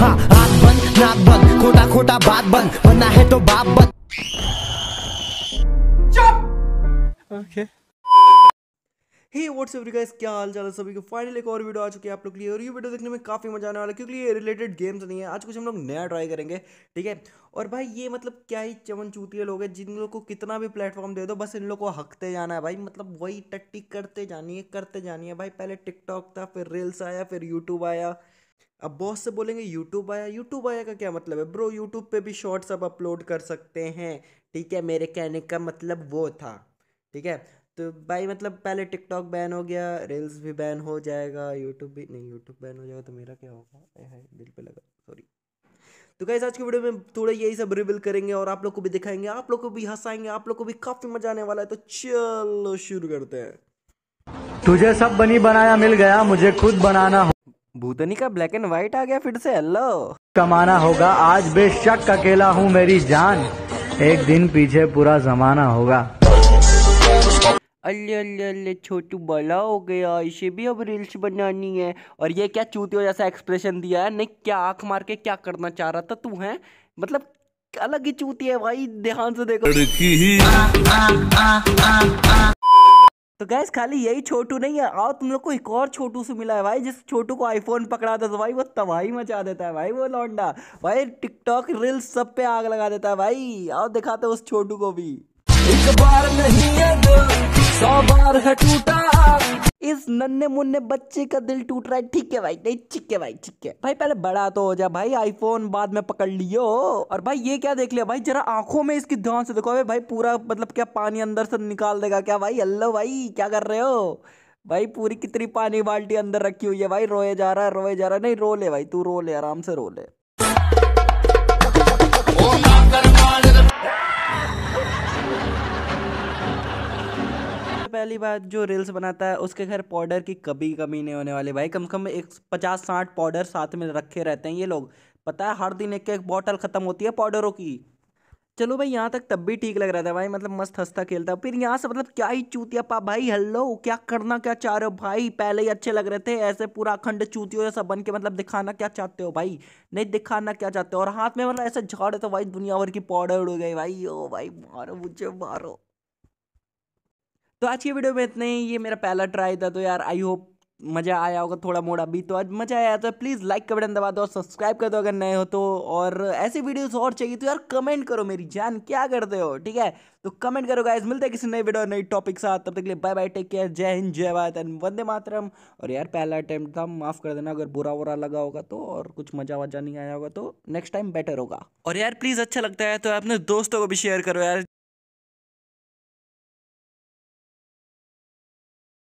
हाँ हाथ बंद नाक बंद खोटा खोटा बात बंद बनना है तो बाप बंद हे व्हाट्स अप गाइस क्या हाल चाल है सभी को? फाइनली एक और वीडियो आ चुकी है आप लोग के लिए और ये वीडियो देखने में काफ़ी मज़ा आने वाला है क्योंकि ये रिलेटेड गेम्स नहीं है। आज कुछ हम लोग नया ट्राई करेंगे ठीक है? और भाई ये मतलब क्या ही चमन चूतिए लोग हैं जिन लोगों को कितना भी प्लेटफॉर्म दे दो बस इन लोग को हकते जाना है भाई। मतलब वही टट्टी करते जानी है करते जानी है। भाई पहले टिकटॉक था फिर रील्स आया फिर यूट्यूब आया। अब बहुत से बोलेंगे यूट्यूब आया यूट्यूब आया का क्या मतलब है? ब्रो यूट्यूब पे भी शॉर्ट्स अब अपलोड कर सकते हैं। ठीक है, मेरे कहने का मतलब वो था। ठीक है? तो भाई मतलब पहले टिकटॉक बैन हो गया रील्स भी बैन हो जाएगा यूट्यूब भी नहीं यूट्यूब बैन हो जाएगा तो मेरा क्या होगा? है, दिल पे लगा सॉरी तो गाइस आज की वीडियो में थोड़ा यही सब रिवील करेंगे और आप लोग को भी दिखाएँगे, आप लोग को भी हंसाएँगे, आप लोग को भी काफ़ी मज़ा आने वाला है। तो चलो शुरू करते हैं। तुझे सब बनी बनाया, मिल गया, मुझे खुद बनाना भूतनी का ब्लैक एंड व्हाइट आ गया फिर से हेलो कमाना होगा आज बेशक अकेला हूँ मेरी जान। एक दिन पीछे पूरा जमाना होगा। अल्ले अल्ले अल्ले छोटू बड़ा हो गया इसे भी अब रील्स बनानी है। और ये क्या चूतियों जैसा एक्सप्रेशन दिया है? नहीं क्या आँख मार के क्या करना चाह रहा था तू है? मतलब अलग ही चूती है भाई ध्यान से देखो। तो गैस खाली यही छोटू नहीं है। आओ, तुम लोग को एक और छोटू से मिला है भाई, जिस छोटू को आईफोन पकड़ा था तो भाई वो तबाही मचा देता है भाई, वो लौंडा। भाई टिकटॉक रील्स सब पे आग लगा देता है भाई। आओ, दिखाते उस छोटू को भी। एक बार नहीं है सौ बार है टूटा। इस नन्हे मुन्ने बच्चे का दिल टूट रहा है। ठीक है भाई नहीं ठीक है भाई ठीक है। भाई पहले बड़ा तो हो जा। भाई आईफोन बाद में पकड़ लियो। और भाई ये क्या देख लिया? भाई जरा आँखों में इसकी ध्यान से देखो। भाई पूरा मतलब क्या पानी अंदर से निकाल देगा क्या भाई? अल्लो भाई क्या कर रहे हो? भाई पूरी कितनी पानी बाल्टी अंदर रखी हुई है भाई? रोए जा रहा है रोए जा रहा है। नहीं रो ले भाई तू रो ले आराम से रो ले। पहली बात जो रील्स बनाता है, उसके घर पाउडर की कभी कमी नहीं होने वाली। भाई, कम से कम एक पचास साठ पाउडर साथ में रखे रहते हैं ये लोग। पता है, हर दिन एक एक बॉटल खत्म होती है पाउडरों की। चलो भाई, यहाँ तक तब भी ठीक लग रहा था भाई मतलब मस्त हंसता खेलता। फिर यहाँ से मतलब क्या ही चूतिया, पा भाई हेलो क्या करना, क्या चाह रहे हो? भाई, पहले ही अच्छे लग रहे थे, ऐसे पूरा अखंड चूतियों जैसा बन के मतलब दिखाना क्या चाहते हो भाई? नहीं, दिखाना क्या चाहते हो? और हाथ में मतलब ऐसे झाड़े तो भाई, दुनिया भर की पाउडर उड़ गई भाई। ओ भाई, मारो मुझे, मारो। तो आज की वीडियो में इतने ही। ये मेरा पहला ट्राई था तो यार आई होप मज़ा आया होगा, थोड़ा मोड़ा भी तो आज मज़ा आया। तो प्लीज़ लाइक का बटन दबा दो, और सब्सक्राइब कर दो अगर नए हो तो। और ऐसी वीडियोस और चाहिए तो यार कमेंट करो मेरी जान, क्या करते हो? ठीक है? तो कमेंट करो गाइज़ मिलते हैं किसी नई वीडियो नई टॉपिक साथ। तब तक के लिए बाय बाय टेक केयर जय हिंद, जय भारत एंड वंदे मातरम। और यार, पहला अटेम्प्ट था, माफ़ कर देना, अगर बुरा वुरा लगा होगा तो और कुछ मज़ा वजा नहीं आया होगा तो नेक्स्ट टाइम बेटर होगा। और यार प्लीज़ अच्छा लगता है तो अपने दोस्तों को भी शेयर करो यार।